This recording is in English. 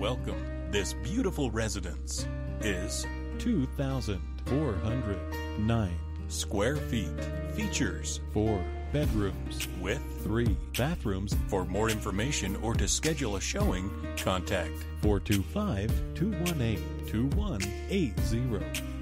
welcome. This beautiful residence is 2,409 square feet. Features four bedrooms with three bathrooms For more information or to schedule a showing, contact 425 218 2180